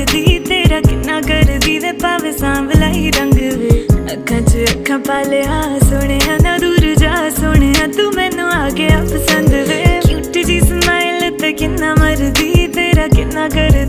ਕਰਦੀ, ਤੇਰਾ ਕਿੰਨਾ ਕਰਦੀ ਵੇ ਪਾਵੇ ਸਾਂਵਲਾਈ ਰੰਗ ਵੇ। ਅੱਖਾਂ 'ਚ ਅੱਖਾਂ ਪਾ ਲਿਆ, ਸੋਹਣਿਆ ਨਾ ਦੂਰ ਜਾ ਸੁਣਿਆ ਤੂੰ ਮੈਨੂੰ ਆ ਗਿਆ ਪਸੰਦ ਵੇ। ਕਿਊਟ ਜੀ ਸਮਾਈਲ ਤੇ ਕਿੰਨਾ ਮਰਦੀ, ਤੇਰਾ ਕਿੰਨਾ ਕਰ